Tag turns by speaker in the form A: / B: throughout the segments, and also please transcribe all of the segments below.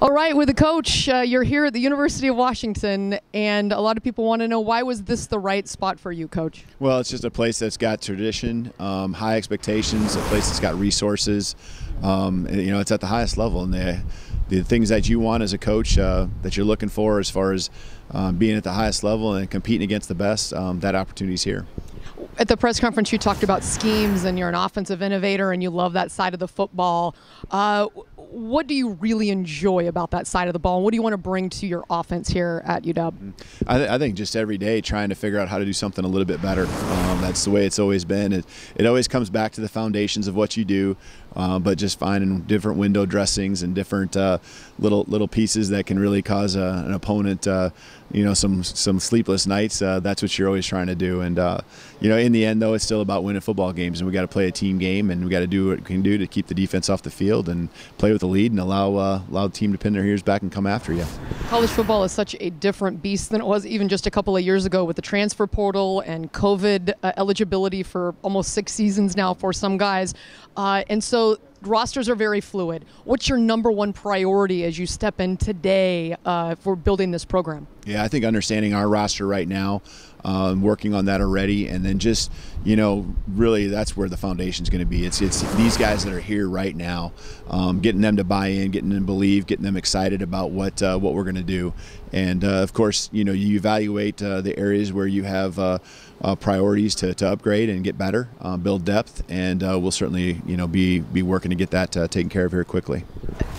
A: All right, with the coach, uh, you're here at the University of Washington, and a lot of people want to know why was this the right spot for you, coach?
B: Well, it's just a place that's got tradition, um, high expectations, a place that's got resources. Um, and, you know, it's at the highest level, and the the things that you want as a coach uh, that you're looking for, as far as um, being at the highest level and competing against the best, um, that opportunity is here.
A: At the press conference, you talked about schemes, and you're an offensive innovator, and you love that side of the football. Uh, what do you really enjoy about that side of the ball? And what do you want to bring to your offense here at UW?
B: I, th- I think just every day trying to figure out how to do something a little bit better. Um, that's the way it's always been. It, it always comes back to the foundations of what you do, uh, but just finding different window dressings and different uh, little little pieces that can really cause uh, an opponent, uh, you know, some some sleepless nights. Uh, that's what you're always trying to do. And uh, you know, in the end, though, it's still about winning football games, and we got to play a team game, and we got to do what we can do to keep the defense off the field and play with the lead and allow uh, allow team to pin their ears back and come after you.
A: College football is such a different beast than it was even just a couple of years ago with the transfer portal and COVID uh, eligibility for almost six seasons now for some guys, uh, and so rosters are very fluid. What's your number one priority as you step in today uh, for building this program?
B: Yeah, I think understanding our roster right now, um, working on that already, and then just you know, really that's where the foundation is going to be. It's it's these guys that are here right now, um, getting them to buy in, getting them to believe, getting them excited about what uh, what we're going to do, and uh, of course, you know, you evaluate uh, the areas where you have uh, uh, priorities to, to upgrade and get better, uh, build depth, and we'll certainly you know be be working to get that taken care of here quickly.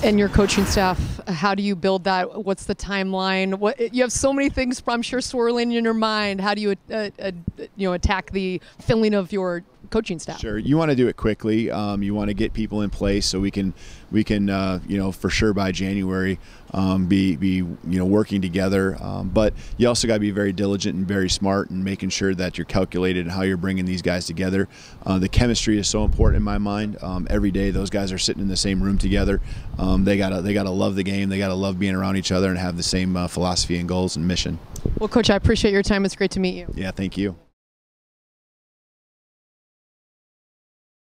A: And your coaching staff, how do you build that? What's the timeline? What you have so many things, I'm sure, swirling in your mind. How do you, uh, uh, you know, attack the filling of your coaching staff?
B: Sure, you want to do it quickly. Um, you want to get people in place so we can we can uh, you know for sure by January um, be be you know working together. Um, but you also got to be very diligent and very smart and making sure that you're calculated and how you're bringing these guys together. Uh, the chemistry is so important in my mind. Um, every day those guys are sitting in the same room together. Um, they gotta they gotta love the game. They gotta love being around each other and have the same uh, philosophy and goals and mission.
A: Well, Coach, I appreciate your time. It's great to meet you.
B: Yeah, thank you.